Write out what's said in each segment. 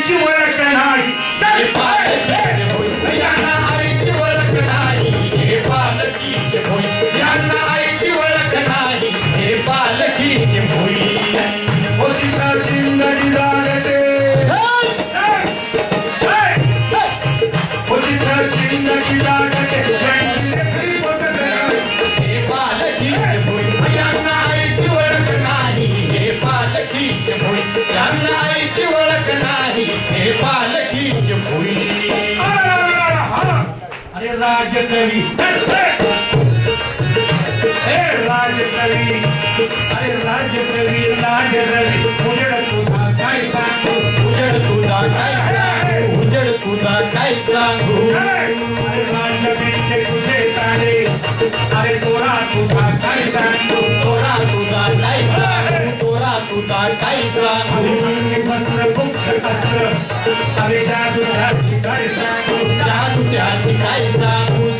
या नाईची ओळख नाही हे राजकवी हे राजकवी अरे राजकवी राजकवी उजड तुझा काय सांगू उजड तुझा काय सांगू उजड तुझा काय सांगू अरे राजकवीचे तुझे तारे अरे तोरा तुझा काय सांगू तोरा तुझा काय सांगू तोरा तुझा काय सांगू अरे मंत्र गुप्त अस्त्र अरे जादू काय सांगू जादू त्याची काय सांगू जादू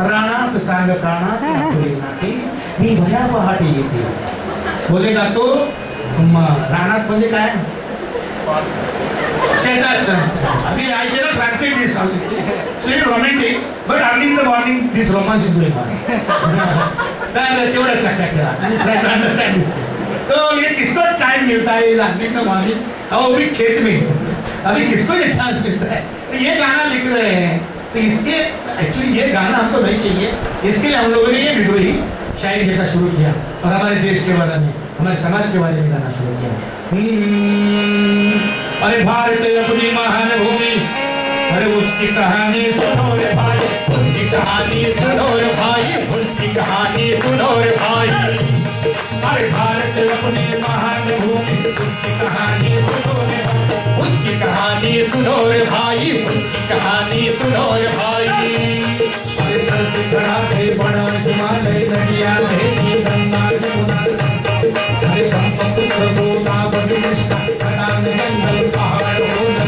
राणात सांग प्राणात नाटे मी भया पहाटे येते बोलेगा तो म, राणात म्हणजे काय शेतात अभी I can translate this sweet romantic but early in the morning this romance is going on तर तेवढंच लक्षात ठेवा आणि try to understand this. तो ये किसको टाइम मिलता है अर्ली इन द मॉर्निंग और वो भी खेत में अभी किसको ये चांस मिलता है तो ये गाना लिख रहे हैं तो इसके एक्चुअली ये गाना हमको नहीं चाहिए। इसके लिए हम लोगों ने ये विद्रोही शायरी जैसा शुरू किया। और हमारे देश के बारे में हमारे समाज के बारे में गाना शुरू किया। हम्म, अरे भारत अपनी महान भूमि अरे उसकी कहानी सुनो रे भाई उसकी कहानी सुनो रे भाई उसकी कहानी सुनो रे भाई। अरे भारत अपनी महान भूमि उसकी कहानी सुनो रे कहानी सुनो रे भाई कहानी सुनो रे भाई अरे से खड़ा थे बड़ा हिमालय नदिया भेजी गंगा यमुना अरे ब्रह्मपुत्र गोदा बलिष्ठा खड़ांग जंगल पहाड़ होना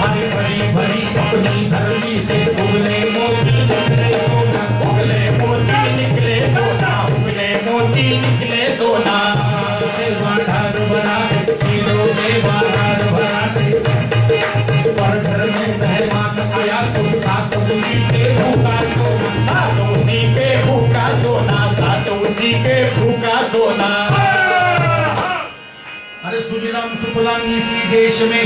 हरी भरी भरी अपनी धरती से उगले मोती निकले सोना उगले मोती निकले सोना उगले मोती निकले सुजलाम सुफलाम इसी देश में।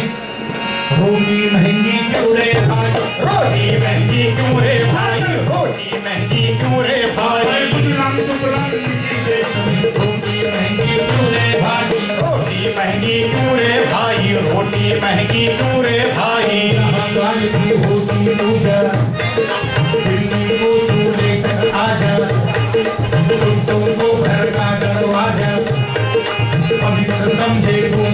रोटी महँगी क्यों रे भाई? रोटी महँगी क्यों रे भाई? रोटी महँगी क्यों रे भाई? सुजलाम सुफलाम इसी देश में। रोटी महँगी क्यों रे भाई? रोटी महँगी क्यों रे भाई? रोटी महँगी क्यों रे भाई? महँगाई की होती पूजा दिल्ली को चूल्हे कर आजा कुत्तों को घर का दरवाज़ा पवित्र समझे तुम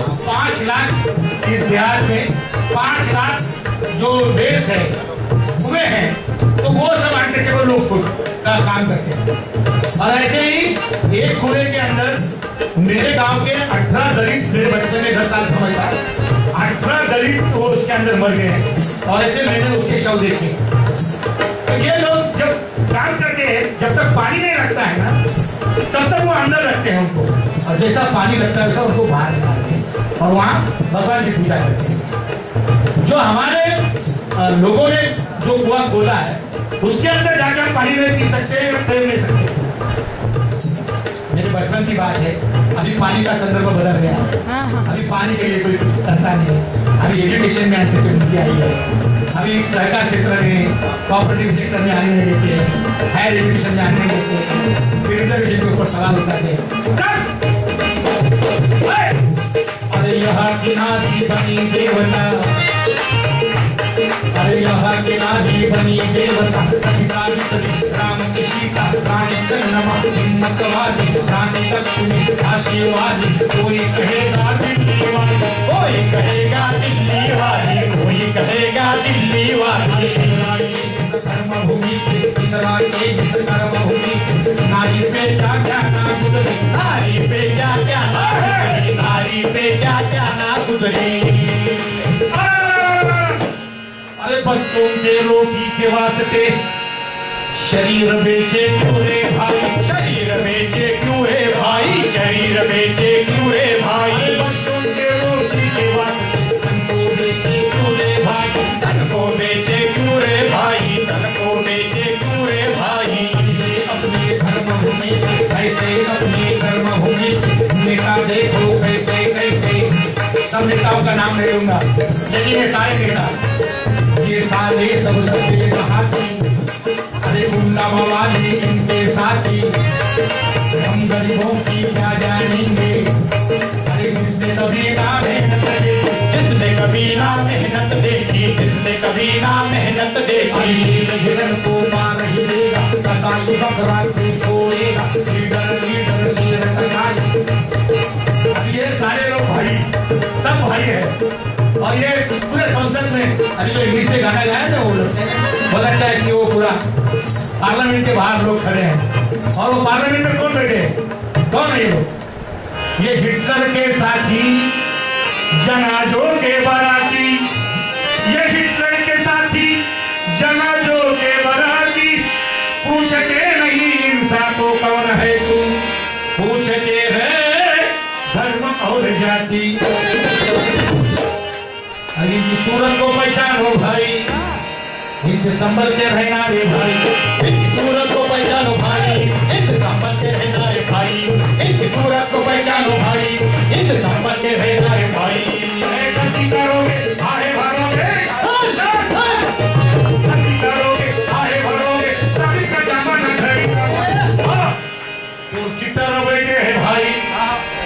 पाँच लाख इस बिहार में पाँच लाख जो देश है कुएँ हैं तो वो सब अनटचेबल लोग को- का काम करते हैं। और ऐसे ही एक कुएँ के अंदर मेरे गाँव के अठारह दलित मेरे बचपन में दस साल समय था अठारह दलित वो उसके अंदर मर गए और ऐसे मैंने उसके शव देखे। तो ये लोग हैं जब तक पानी नहीं लगता है ना तब तक वो अंदर रखते हैं उनको। और जैसा पानी लगता है वैसा उनको बाहर निकालते हैं। और वहाँ भगवान की पूजा करते हैं। जो हमारे लोगों ने जो कुआ खोला है उसके अंदर जाकर हम पानी नहीं पी सकते या तैर नहीं सकते मेरे बचपन की बात है अभी पानी का संदर्भ बदल गया अभी पानी के लिए कोई कुछ करता नहीं है। अभी एजुकेशन में अनटचेबिलिटी आई है। अभी सरकार क्षेत्र में कोऑपरेटिव सेक्टर में आने देते हायर एजुकेशन में आने देते फिर रिजर्वेशन के ऊपर सवाल उठाते हैं। अरे यहाँ की नादी बनी देवता। अरे यहाँ के नादी बनी देवता। सभी सारी सभी राम की सीता, रानी चंद्रमा, हिम्मत वाली, रानी लक्ष्मी, आशीर्वादी, कोई कहेगा दिल्ली वाली कोई कहेगा दिल्ली वाली कोई कहेगा दिल्ली वाली क्या क्या क्या क्या क्या क्या अरे बच्चों के रोटी के वास्ते शरीर बेचे चोरे भाई? शरीर बेचे क्यों रे भाई? शरीर बेचे क्यों रे भाई? नेता देखो कैसे कैसे सब नेताओं का नाम ले लूँगा लेकिन ये सारे नेता ये सारे सब सफ़ेद हाथी अरे गुंडा मवाली इनके साथी हम गरीबों की क्या जानेंगे अरे जिसने कभी ना मेहनत देखी जिसने कभी ना मेहनत देखी जिसने कभी ना मेहनत देखी शील को मार ही देगा कसाई को छोड़ेगा लीडर लीडर ये सारे लोग भाई, सब भाई है। और ये पूरे संसद में, अभी जो इंग्लिश में गाना गाया ना वो बहुत अच्छा है कि वो पूरा पार्लियामेंट के बाहर लोग खड़े हैं। और वो पार्लियामेंट में कौन बैठे कौन है लोग? ये हिटलर के साथी, जनाजों के बाराती, ये सूरत को पहचानो भाई। इनसे संभल के रहना रे भाई। इनकी सूरत को पहचानो भाई। इनसे संभल के रहना रे भाई। इनकी सूरत को पहचानो भाई। इनसे संभल के रहना रे भाई। गलती करोगे आए भरोगे। गलती करोगे आए भरोगे। तभी का जमाना खरीदा हाँ, बैठे हैं भाई।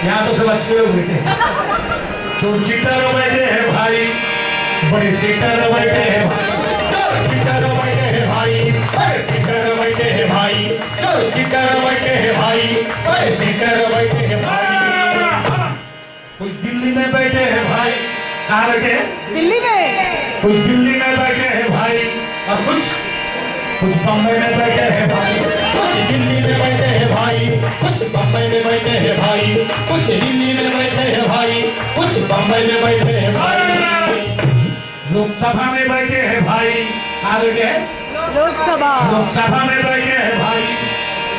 यहाँ तो सब अच्छे लोग बैठे हैं। बैठे हैं भाई। बड़े सीटर बैठे हैं भाई चलो बैठे हैं भाई अरे चिटर बैठे हैं भाई चलो चिटर बैठे हैं भाई अरे चिटर बैठे हैं भाई कुछ दिल्ली में बैठे हैं भाई कहाँ बैठे हैं दिल्ली में कुछ दिल्ली में बैठे हैं भाई और कुछ कुछ बम्बई में बैठे हैं भाई कुछ दिल्ली में बैठे हैं भाई कुछ बम्बई में बैठे हैं भाई कुछ दिल्ली में बैठे हैं भाई कुछ बम्बई में बैठे हैं भाई लोकसभा में बैठे हैं भाई। हैं? लोकसभा। लोकसभा में बैठे हैं भाई।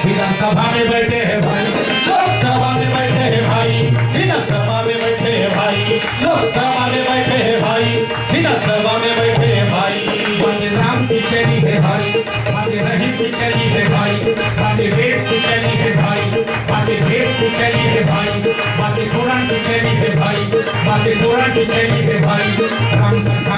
विधानसभा में बैठे हैं भाई। लोकसभा में बैठे हैं भाई। विधानसभा में बैठे हैं भाई। लोकसभा में बैठे हैं भाई। विधानसभा में बैठे हैं भाई। बाटे राम की चली है भाई। बाटे रहीम की चली है भाई। बाटे देश की चली है भाई। बाटे देश की चली है भाई। बाटे कुरान की चली है भाई। बाटे कुरान की चली है भाई।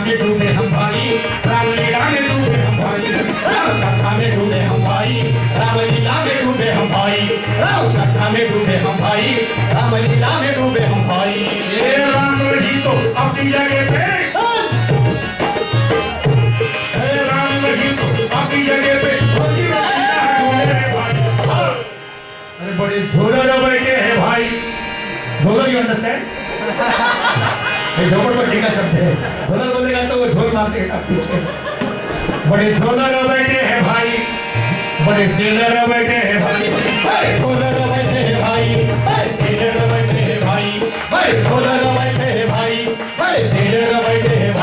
में डूबे हम भाई। राम लीला में डूबे हम भाई। राम कथा में डूबे हम भाई। राम लीला में डूबे हम भाई। राम कथा में डूबे हम भाई। राम लीला में डूबे हम भाई ये राम रही तो अपनी जगह पे। बड़े झोलर बैठे हैं भाई। झोलर यू अंडरस्टैंड ये झोपड़पट्टी का शब्द है। झोलर बोलेगा तो वो झोल मारते पीछे बड़े झोलर बैठे हैं भाई। बड़े सेलर बैठे हैं भाई। बड़े झोलर बैठे हैं भाई। बड़े सेलर बैठे हैं भाई। बड़े झोलर बैठे हैं भाई। बैठे हैं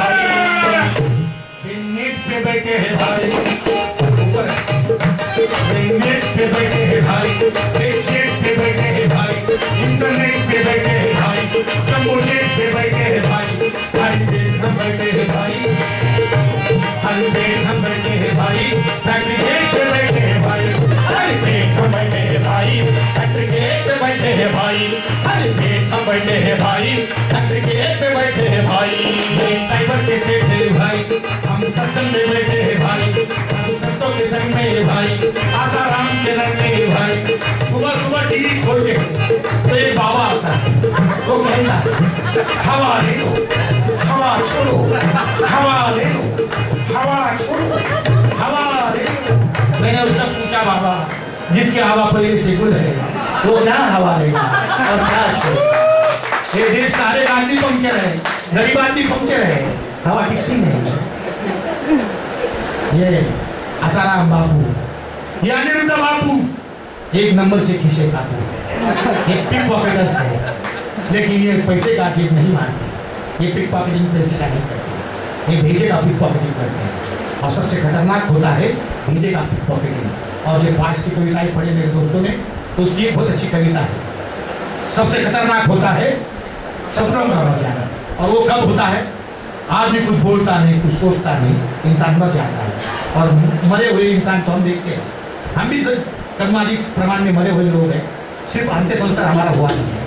पे बैठे हैं भाई। ऊपर पे बैठे हैं भाई चेट पे बैठे हैं भाई इंटरनेट पे बैठे हैं भाई जम्बो पे बैठे हैं भाई हर पेट हम बैठे हैं भाई हर पेट हम बैठे हैं भाई फैक्ट्री पे बैठे हैं भाई हर पेट हम बैठे हैं भाई फैक्ट्री पे बैठे हैं भाई हर पेट हम बैठे हैं भाई फैक्ट्री पे बैठे हैं भाई साइबर के सेठ है भाई हम सत्संग में बैठे हैं भाई हम संतों के संग में है भाई, आसाराम के रंग में है भाई। सुबह सुबह टीवी खोल के तो एक बाबा आता वो कहता हवा ले लो, हवा छोड़ो, हवा ले लो, हवा छोड़ो, हवा ले लो। मैंने उससे पूछा, बाबा, जिसके हवा पहले से गुल है, वो क्या हवा लेगा और क्या छोड़ो? ये देश का हर एक आदमी पंक्चर है, गरीब आदमी पंक्चर है। हवा टिकती नहीं ये आसाराम बाबू ये अनिरुद्ध बाबू एक नंबर से खिसे खाते ये पिक पॉकेटर्स है लेकिन ये पैसे का चीज़ नहीं मानते ये पिक पॉकेटिंग पैसे का नहीं करते ये भेजे का पिक पॉकेटिंग करते हैं और सबसे खतरनाक होता है भेजे का पिक पॉकेटिंग और जो पास की कविताएँ पढ़े मेरे दोस्तों ने तो उसकी एक बहुत अच्छी कविता है सबसे खतरनाक होता है सपनों का जाना और वो कब होता है आदमी कुछ बोलता नहीं, कुछ सोचता नहीं, इंसान मर जाता है। और मरे हुए इंसान तो हम देखते हैं। हम भी कर्माधिक प्रमाण में मरे हुए लोग हैं। सिर्फ़ अंत्य संस्कार हमारा हुआ नहीं है।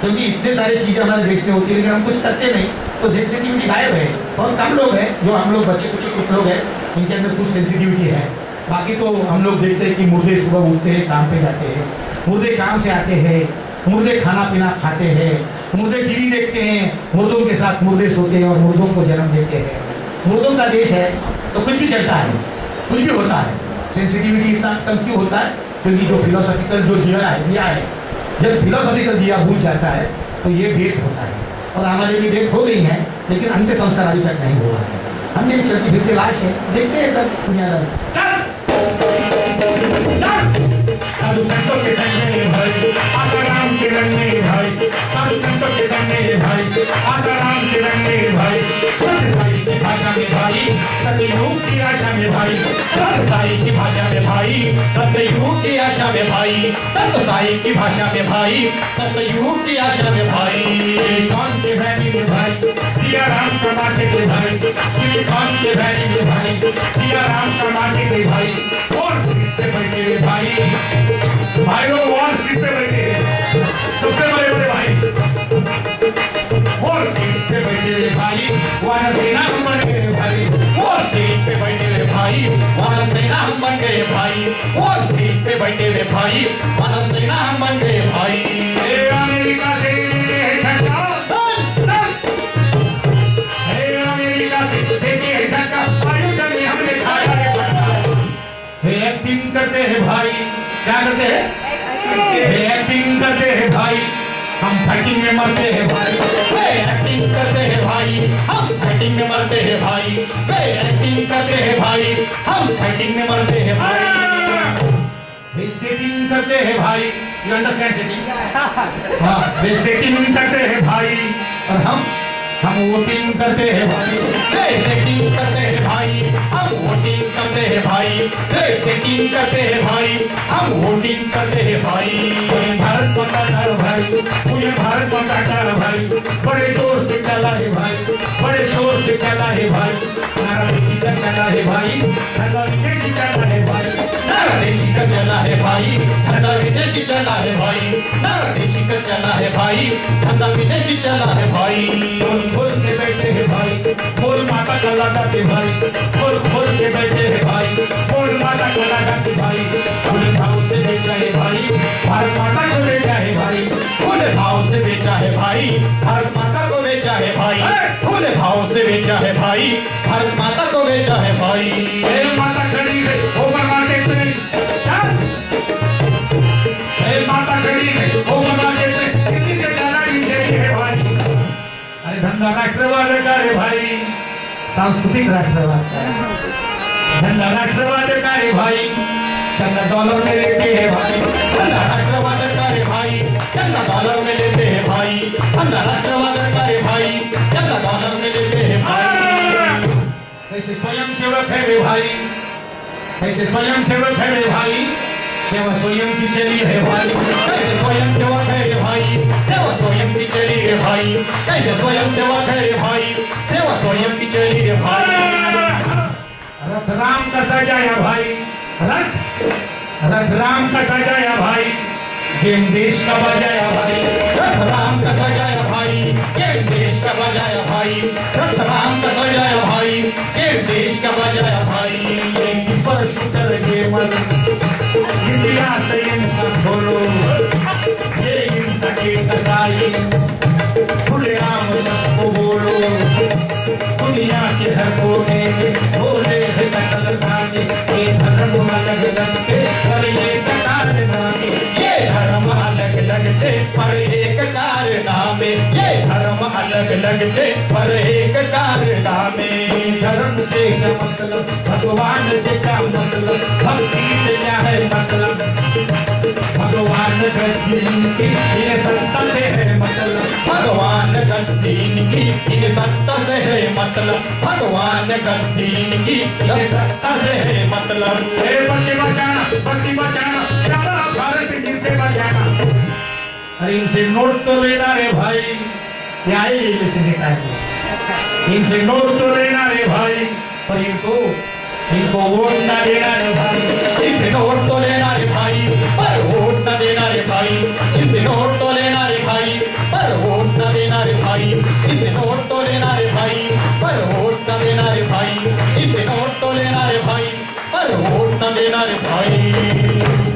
क्योंकि इतने सारी चीज़ें हमारे देश में होती है, लेकिन हम कुछ करते नहीं। तो सेंसिटिविटी गायब है। बहुत कम लोग हैं, जो हम लोग बच्चे, कुछ कुछ लोग हैं उनके अंदर कुछ सेंसिटिविटी है। बाकी तो हम लोग देखते हैं कि मुर्दे सुबह उठते हैं, काम पे जाते हैं। मुर्दे काम से आते हैं। मुर्दे खाना पीना खाते हैं। मुर्दे टीवी देखते हैं मुर्दों के साथ मुर्दे सोते हैं और मुर्दों को जन्म देते हैं मुर्दों का देश है तो कुछ भी चलता है कुछ भी होता है सेंसिटिविटी इतना कम क्यों होता है क्योंकि जो फिलोसफिकल जो दिया है दिया है जब फिलोसॉफिकल दिया भूल जाता है तो ये डेट होता है और हमारे लिए डेट हो गई है लेकिन अंत्य संस्कार अभी तक नहीं हुआ है हमने चलती फिरती लाश है देखते हैं सब साधु संतों के भाई आसाराम के रंग साधु संतों के संग में आसाराम के रंग में भाई की भाषा में भाई। सतयुग की आशा में भाई। सत्य साई की भाषा में भाई। सत्ययुग की आशा में भाई। सत्य साई की भाषा में भाई। सत्ययुग की आशा में भाई। कौन के वैली में भाई। सिया राम का के भाई। श्री कौन के वैली में भाई। सिया राम का के भाई। और पे बैठे भाई। भाई लोग वॉल बैठे भाई वॉल से पे बैठे भाई वाला सेना हम बन गए भाई वो स्टेज पे भाई मानव सेना पे बैठे भाई मानव सेना हम भाई अमेरिका से हम में मरते हैं भाई। एक्टिंग करते हैं भाई। हम फाइटिंग में मरते हैं भाई। एक्टिंग करते हैं भाई। हम फाइटिंग में मरते हैं भाई। सेटिंग करते हैं भाई। यू अंडरस्टैंड सेटिंग हाँ वे सेटिंग करते हैं भाई। और हम हम वोटिंग करते हैं भाई। वे करते हैं भाई, हम वोटिंग करते हैं भाई। भारत माता का भाई मुझे भारत माता का भाई। बड़े ज़ोर से चला है भाई, बड़े शोर से चला है भाई। हमारा देशी का चला है भाई हमारा विदेशी चला है भाई। नारा देशी का चला है भाई धंधा विदेशी चला है भाई। नारा देशी का चला है भाई धंधा विदेशी चला है भाई। बोल खोल के बैठे हैं भाई। बोल, माता का लगाते भाई। बोल खोल के बैठे हैं भाई। बोल माता को लागा के भाई फूल भाव से बेचा है भाई भारत माता को बेचा है भाई फूल भाव से बेचा है भाई भारत माता को बेचा है भाई फूल भाव से बेचा है भाई भारत माता को बेचा है भाई माता खड़ी है ओवर मार्केट में माता खड़ी है ओवर मार्केट में किसी से जाना नहीं चाहिए भाई अरे धंधा राष्ट्रवाद का रे भाई। सांस्कृतिक राष्ट्रवाद का झंडा राष्ट्रवाद भाई। चंदा में लेते हैं भाई। भाई। चंदा डॉलर में लेते हैं भाई। चंदा राष्ट्रवाद भाई। चंदा हैं स्वयं सेवक है भाई। कैसे स्वयं सेवक है रे भाई। सेवा स्वयं की चली है भाई। कैसे स्वयं सेवक है रे भाई? सेवा स्वयं की चली रे भाई। कैसे स्वयं सेवक है रे भाई? सेवा स्वयं की चली रे भाई। रथ राम का सजाया भाई? रथ? रथ राम का सजाया भाई? गेम देश का बजाया भाई? रथ राम का सजाया भाई? ये देश का बजाया भाई? रथ राम का सजाया भाई? ये देश का बजाया भाई? पर शुक्र गेमर इतिहास इनका खोलो ये हिंसा के कसाई खुले आम सबको बोलो। दुनिया के हर कोने में भोले है कतल खाने ये धर्म अलग के पर ये कतार नामे। ये धर्म अलग लगते, पर एक कारनामे ये धर्म अलग लगते, पर एक कारनामे धर्म से मतलब? भगवान से क्या मतलब? भक्ति से क्या है मतलब? भगवान गद्दीन की ये सत्ता से है मतलब। भगवान गद्दीन की इन सत्ता से है मतलब। भगवान गद्दीन की इन सत्ता से है मतलब। हे बच्चे बचाना बच्ची बचाना सारा भारत इनसे बचाना। अरे इनसे नोट तो लेना रे भाई। ये आए इलेक्शन के टाइम में इनसे नोट तो लेना रे भाई। पर इनको इनको वोट ना देना रे भाई इनसे नोट तो लेना रे भाई पर वोट न देना रे भाई इनसे नोट तो लेना रे भाई पर वोट न देना रे भाई इनसे नोट तो लेना रे भाई पर वोट न देना रे भाई इनसे नोट तो लेना रे भाई पर वोट न देना रे भाई